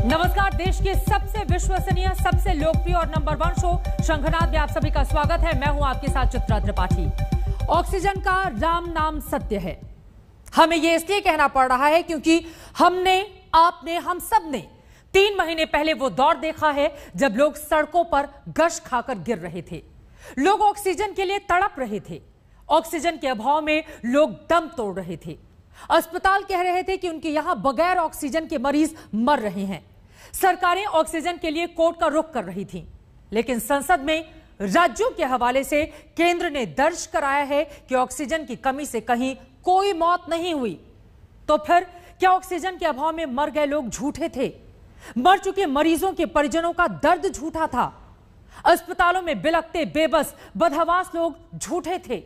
नमस्कार, देश के सबसे विश्वसनीय, सबसे लोकप्रिय और नंबर वन शो शंखनाद में आप सभी का स्वागत है। मैं हूँ आपके साथ चित्रा त्रिपाठी ऑक्सीजन का राम नाम सत्य है। हमें यह इसलिए कहना पड़ रहा है क्योंकि हमने, आपने, हम सबने तीन महीने पहले वो दौर देखा है जब लोग सड़कों पर गश खाकर गिर रहे थे। लोग ऑक्सीजन के लिए तड़प रहे थे। ऑक्सीजन के अभाव में लोग दम तोड़ रहे थे। अस्पताल कह रहे थे कि उनके यहाँ बगैर ऑक्सीजन के मरीज़ मर रहे हैं। सरकारें ऑक्सीजन के लिए कोर्ट का रुख कर रही थी, लेकिन संसद में राज्यों के हवाले से केंद्र ने दर्ज कराया है कि ऑक्सीजन की कमी से कहीं कोई मौत नहीं हुई। तो फिर क्या ऑक्सीजन के अभाव में मर गए लोग झूठे थे? मर चुके मरीजों के परिजनों का दर्द झूठा था। अस्पतालों में बिलकते बेबस, बदहवास लोग झूठे थे।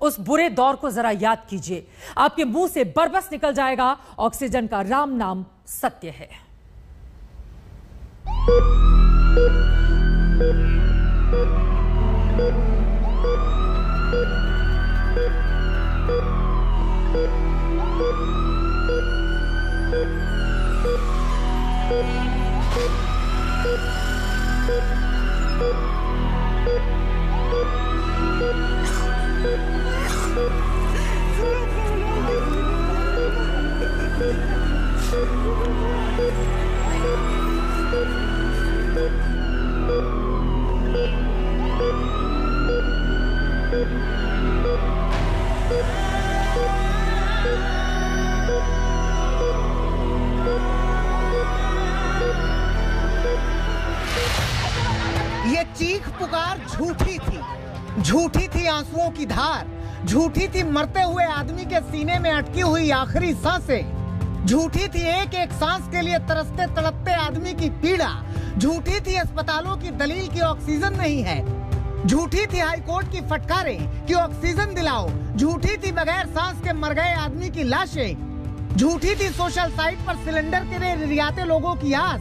उस बुरे दौर को जरा याद कीजिए। आपके मुँह से बरबस निकल जाएगा। ऑक्सीजन का राम नाम सत्य है। चीख पुकार झूठी थी। झूठी थी आंसुओं की धार। झूठी थी मरते हुए आदमी के सीने में अटकी हुई आखिरी साँसें। झूठी थी एक एक सांस के लिए तरसते तड़पते आदमी की पीड़ा। झूठी थी अस्पतालों की दलील की ऑक्सीजन नहीं है। झूठी थी हाईकोर्ट की फटकारें कि ऑक्सीजन दिलाओ। झूठी थी बगैर सांस के मर गए आदमी की लाशें। झूठी थी सोशल साइट पर सिलेंडर के लिए रियाते लोगों की आस।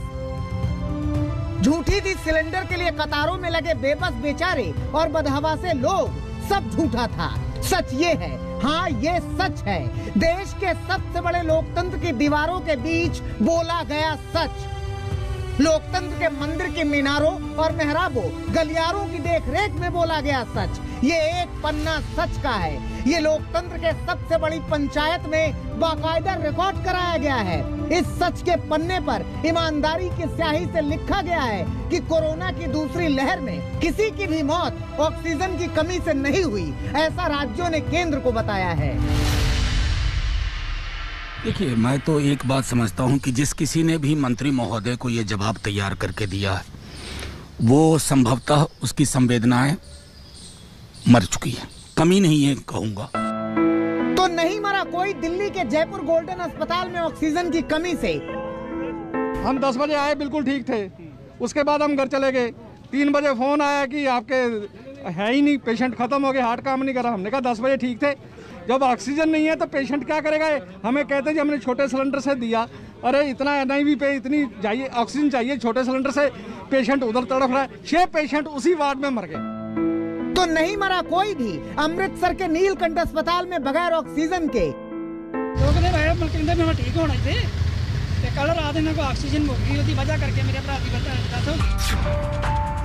झूठी थी सिलेंडर के लिए कतारों में लगे बेबस बेचारे और बदहवा से लोग। सब झूठा था। सच ये है। हाँ ये सच है। देश के सबसे बड़े लोकतंत्र की दीवारों के बीच बोला गया सच। लोकतंत्र के मंदिर की मीनारों और मेहराबों, गलियारों की देखरेख में बोला गया सच। ये एक पन्ना सच का है। ये लोकतंत्र के सबसे बड़ी पंचायत में बाकायदा रिकॉर्ड कराया गया है। इस सच के पन्ने पर ईमानदारी की स्याही से लिखा गया है कि कोरोना की दूसरी लहर में किसी की भी मौत ऑक्सीजन की कमी से नहीं हुई, ऐसा राज्यों ने केंद्र को बताया है। देखिए, मैं तो एक बात समझता हूँ कि जिस किसी ने भी मंत्री महोदय को ये जवाब तैयार करके दिया है, वो संभवतः उसकी संवेदनाएँ मर चुकी है। कमी नहीं है, कहूँगा। नहीं मरा कोई दिल्ली के जयपुर गोल्डन अस्पताल में ऑक्सीजन की कमी से। हम 10 बजे आए, बिल्कुल ठीक थे। उसके बाद हम घर चले गए। तीन बजे फ़ोन आया कि आपके है ही नहीं, पेशेंट खत्म हो गए हार्ट काम नहीं कर। हमने कहा दस बजे ठीक थे। जब ऑक्सीजन नहीं है तो पेशेंट क्या करेगा? हमें कहते कि हमने छोटे सिलेंडर से दिया। अरे, इतना एन पे इतनी चाहिए ऑक्सीजन चाहिए छोटे सिलेंडर से। पेशेंट उधर तड़फ रहा है। छह पेशेंट उसी वार्ड में मर गए। तो नहीं मरा कोई भी अमृतसर के नीलकंठ अस्पताल में बगैर ऑक्सीजन के। ठीक होना करके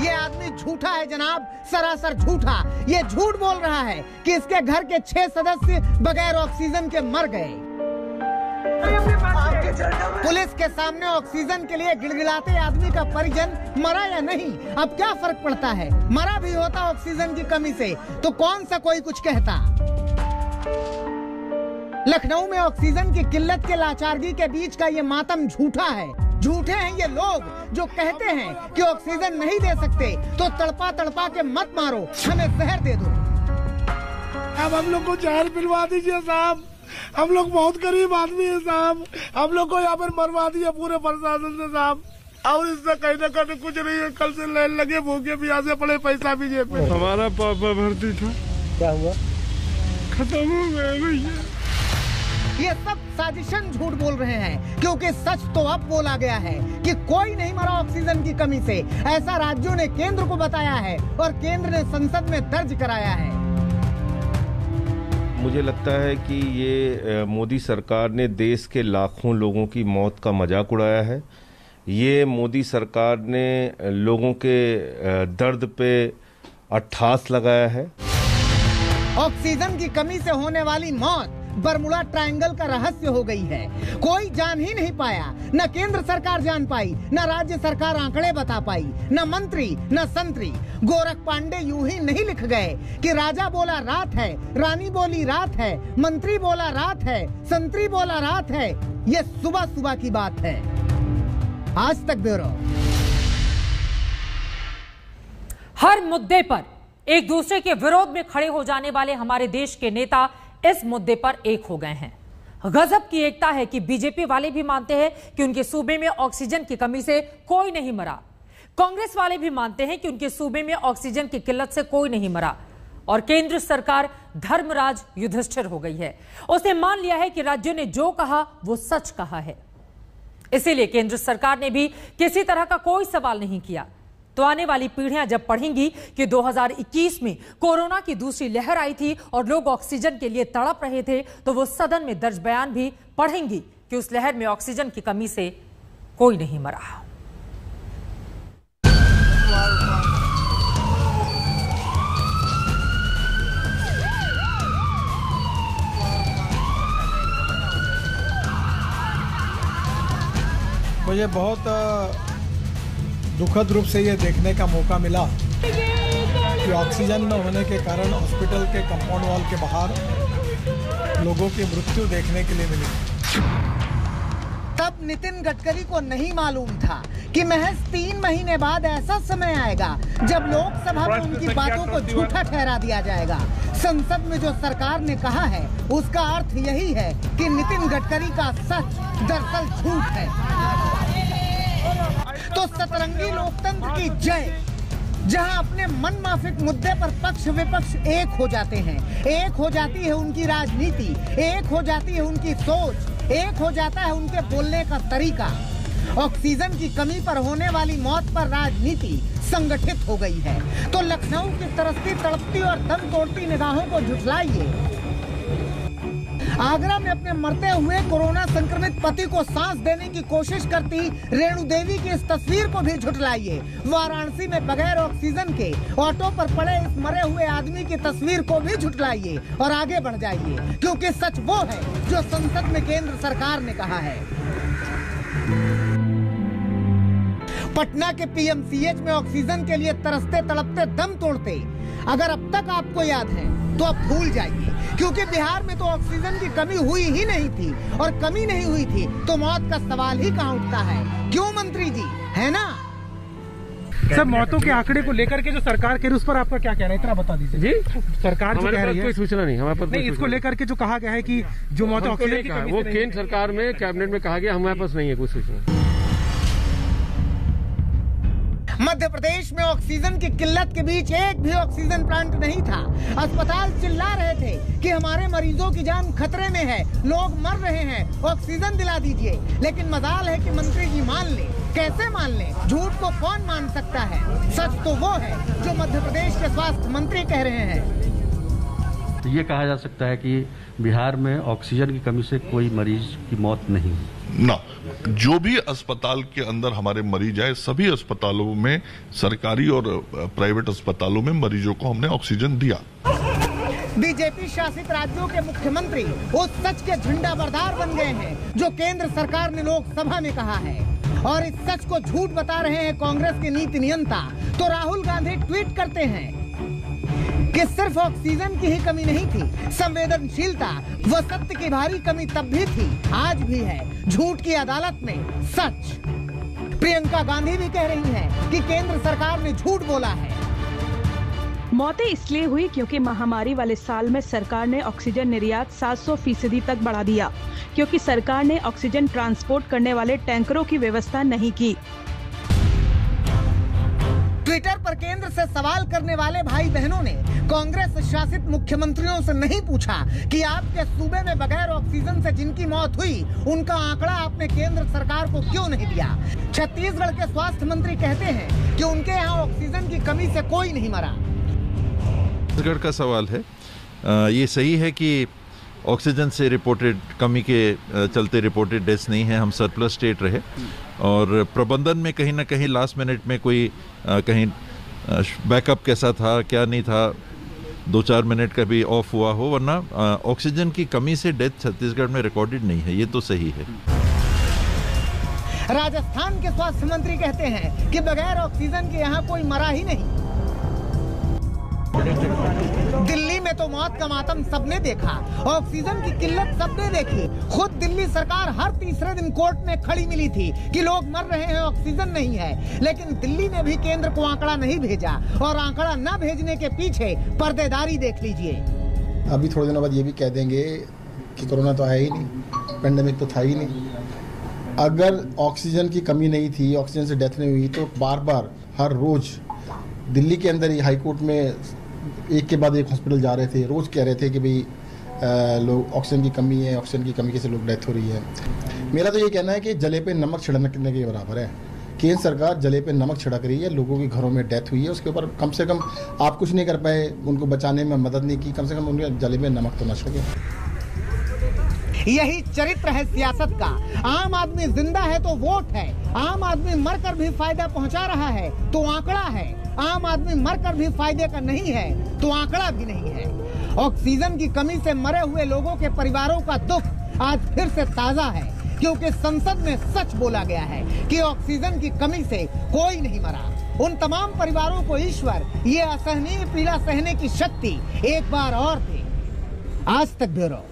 ये आदमी झूठा है जनाब सरासर झूठा। ये झूठ बोल रहा है कि इसके घर के छह सदस्य बगैर ऑक्सीजन के मर गए। पुलिस के सामने ऑक्सीजन के लिए गिड़गिड़ाते आदमी का परिजन मरा या नहीं? अब क्या फ़र्क पड़ता है? मरा भी होता ऑक्सीजन की कमी से तो कौन सा कोई कुछ कहता? लखनऊ में ऑक्सीजन की किल्लत के लाचारगी के बीच का ये मातम झूठा है। झूठे हैं ये लोग जो कहते हैं कि ऑक्सीजन नहीं दे सकते तो तड़पा तड़पा के मत मारो, हमें जहर दे दो। अब हम लोग को जहर पिलवा दीजिए साहब। हम लोग बहुत गरीब आदमी है साहब। हम लोग को यहाँ पर मरवा दिया पूरे प्रशासन से साहब। और इससे कहीं ना कहीं कुछ नहीं है। कल से लाइन लगे भूखे भी प्यासे पड़े पैसा भी जेब में। हमारा पापा भर्ती था। क्या हुआ? खत्म हो गया भैया। ये सब साजिशन झूठ बोल रहे हैं क्योंकि सच तो अब बोला गया है कि कोई नहीं मरा ऑक्सीजन की कमी से। ऐसा राज्यों ने केंद्र को बताया है और केंद्र ने संसद में दर्ज कराया है। मुझे लगता है कि ये मोदी सरकार ने देश के लाखों लोगों की मौत का मज़ाक उड़ाया है। ये मोदी सरकार ने लोगों के दर्द पे अट्ठास लगाया है। ऑक्सीजन की कमी से होने वाली मौत। बरमुड़ा ट्रायंगल का रहस्य हो गई है। कोई जान ही नहीं पाया। न केंद्र सरकार जान पाई, न राज्य सरकार आंकड़े बता पाई, न मंत्री, न संतरी। गोरख पांडे यूँ ही नहीं लिख गए कि राजा बोला रात है, रानी बोली रात है, मंत्री बोला रात है, संतरी बोला रात है, ये सुबह सुबह की बात है। आज तक ब्यूरो। हर मुद्दे पर एक दूसरे के विरोध में खड़े हो जाने वाले हमारे देश के नेता इस मुद्दे पर एक हो गए हैं। गजब की एकता है कि बीजेपी वाले भी मानते हैं कि उनके सूबे में ऑक्सीजन की कमी से कोई नहीं मरा। कांग्रेस वाले भी मानते हैं कि उनके सूबे में ऑक्सीजन की किल्लत से कोई नहीं मरा। और केंद्र सरकार धर्मराज युधिष्ठिर हो गई है। उसने मान लिया है कि राज्यों ने जो कहा, वो सच कहा है। इसीलिए केंद्र सरकार ने भी किसी तरह का कोई सवाल नहीं किया। तो आने वाली पीढ़ियाँ जब पढ़ेंगी कि 2021 में कोरोना की दूसरी लहर आई थी और लोग ऑक्सीजन के लिए तड़प रहे थे तो वो सदन में दर्ज बयान भी पढ़ेंगी कि उस लहर में ऑक्सीजन की कमी से कोई नहीं मरा। मुझे बहुत दुखद रूप से ये देखने का मौका मिला कि ऑक्सीजन न होने के कारण हॉस्पिटल के कंपाउंड वॉल के बाहर लोगों की मृत्यु देखने के लिए मिली। तब नितिन गडकरी को नहीं मालूम था कि महज तीन महीने बाद ऐसा समय आएगा जब लोकसभा में उनकी बातों को झूठा ठहरा दिया जाएगा। संसद में जो सरकार ने कहा है उसका अर्थ यही है कि नितिन गडकरी का सच दरअसल झूठ है। तो सतरंगी लोकतंत्र की जय, जहाँ अपने मन माफिक मुद्दे पर पक्ष विपक्ष एक हो जाते हैं। एक हो जाती है उनकी राजनीति, एक हो जाती है उनकी सोच, एक हो जाता है उनके बोलने का तरीका। ऑक्सीजन की कमी पर होने वाली मौत पर राजनीति संगठित हो गई है। तो लखनऊ की तरसती, तड़पती और दम तोड़ती निगाहों को झुठलाइए। आगरा में अपने मरते हुए कोरोना संक्रमित पति को सांस देने की कोशिश करती रेणु देवी की इस तस्वीर को भी झुटलाइए वाराणसी में बगैर ऑक्सीजन के ऑटो पर पड़े इस मरे हुए आदमी की तस्वीर को भी झुटलाइए और आगे बढ़ जाइए, क्योंकि सच वो है जो संसद में केंद्र सरकार ने कहा है। पटना के पीएमसीएच में ऑक्सीजन के लिए तरसते तड़पते दम तोड़ते। अगर अब तक आपको याद है तो आप भूल जाइए। क्योंकि बिहार में तो ऑक्सीजन की कमी हुई ही नहीं थी और कमी नहीं हुई थी तो मौत का सवाल ही कहाँ उठता है? क्यों मंत्री जी? है ना? सर मौतों के आंकड़े को लेकर के जो सरकार कह रही उस पर आपका क्या कहना है? इतना बता दीजिए। जी? सरकार जो कह रही है कोई सूचना नहीं हमारे पास नहीं इसको लेकर के जो कहा गया है कि जो मौतें ऑक्सीजन की वो केंद्र सरकार में कैबिनेट में कहा गया हमारे पास नहीं है कोई सूचना। मध्य प्रदेश में ऑक्सीजन की किल्लत के बीच एक भी ऑक्सीजन प्लांट नहीं था। अस्पताल चिल्ला रहे थे कि हमारे मरीजों की जान खतरे में है। लोग मर रहे हैं। ऑक्सीजन दिला दीजिए। लेकिन मजाल है कि मंत्री जी मान ले। कैसे मान ले? झूठ को कौन मान सकता है? सच तो वो है जो मध्य प्रदेश के स्वास्थ्य मंत्री कह रहे हैं। तो ये कहा जा सकता है कि बिहार में ऑक्सीजन की कमी से कोई मरीज़ की मौत नहीं ना, जो भी अस्पताल के अंदर हमारे मरीज़ आए, सभी अस्पतालों में, सरकारी और प्राइवेट अस्पतालों में मरीजों को हमने ऑक्सीजन दिया। बीजेपी शासित राज्यों के मुख्यमंत्री उस सच के झंडा बरदार बन गए हैं, जो केंद्र सरकार ने लोकसभा में कहा है। और इस सच को झूठ बता रहे हैं कांग्रेस के नीति नियंता। तो राहुल गांधी ट्वीट करते हैं कि सिर्फ़ ऑक्सीजन की ही कमी नहीं थी, संवेदनशीलता व सत्य की भारी कमी तब भी थी, आज भी है। झूठ की अदालत में सच। प्रियंका गांधी भी कह रही हैं कि केंद्र सरकार ने झूठ बोला है। मौतें इसलिए हुई क्योंकि महामारी वाले साल में सरकार ने ऑक्सीजन निर्यात 700 फ़ीसदी तक बढ़ा दिया, क्योंकि सरकार ने ऑक्सीजन ट्रांसपोर्ट करने वाले टैंकरों की व्यवस्था नहीं की। ट्विटर पर केंद्र से सवाल करने वाले भाई बहनों ने कांग्रेस शासित मुख्यमंत्रियों से नहीं पूछा कि आपके सूबे में बगैर ऑक्सीजन से जिनकी मौत हुई, उनका आंकड़ा आपने केंद्र सरकार को क्यों नहीं दिया? छत्तीसगढ़ के स्वास्थ्य मंत्री कहते हैं कि उनके यहाँ ऑक्सीजन की कमी से कोई नहीं मरा। छत्तीसगढ़ का सवाल है। ये सही है कि ऑक्सीजन से रिपोर्टेड, कमी के चलते रिपोर्टेड डेथ्स नहीं है, हम सरप्लस स्टेट रहे। और प्रबंधन में कहीं ना कहीं लास्ट मिनट में कोई आ, कहीं बैकअप कैसा था क्या नहीं था दो चार मिनट का भी ऑफ़ हुआ हो वरना ऑक्सीजन की कमी से डेथ छत्तीसगढ़ में रिकॉर्डेड नहीं है ये तो सही है। राजस्थान के स्वास्थ्य मंत्री कहते हैं कि बगैर ऑक्सीजन के यहाँ कोई मरा ही नहीं। दिल्ली में तो मौत का मातम सबने देखा, ऑक्सीजन की किल्लत सबने देखी। खुद दिल्ली सरकार हर तीसरे दिन कोर्ट में खड़ी मिली थी कि लोग मर रहे हैं, ऑक्सीजन नहीं है। लेकिन दिल्ली ने भी केंद्र को आंकड़ा नहीं भेजा और आंकड़ा न भेजने के पीछे पर्देदारी देख लीजिए। अभी थोड़े दिनों बाद ये भी कह देंगे कि कोरोना तो आया ही नहीं पेंडेमिक तो था ही नहीं। अगर ऑक्सीजन की कमी नहीं थी, ऑक्सीजन से डेथ नहीं हुई तो बार बार हर रोज दिल्ली के अंदर ही हाई कोर्ट में एक के बाद एक हॉस्पिटल जा रहे थे, रोज कह रहे थे कि भाई लोग ऑक्सीजन की कमी है ऑक्सीजन की कमी से लोग डेथ हो रही है। मेरा तो ये कहना है कि जले पे नमक छिड़कने के बराबर है। केंद्र सरकार जले पे नमक छिड़क रही है, लोगों के घरों में डेथ हुई है, उसके ऊपर कम से कम आप कुछ नहीं कर पाए, उनको बचाने में मदद नहीं की, कम से कम उनके जले में नमक तो न छिड़के। यही चरित्र है सियासत का। आम आदमी ज़िंदा है तो वोट है। आम आदमी मरकर भी फ़ायदा पहुँचा रहा है तो आंकड़ा है। आम आदमी मरकर भी फ़ायदे का नहीं है तो आंकड़ा भी नहीं है। ऑक्सीजन की कमी से मरे हुए लोगों के परिवारों का दुख आज फिर से ताज़ा है, क्योंकि संसद में सच बोला गया है कि ऑक्सीजन की कमी से कोई नहीं मरा। उन तमाम परिवारों को ईश्वर, ये असहनीय पीड़ा सहने की शक्ति एक बार और दे। आज तक ब्यूरो।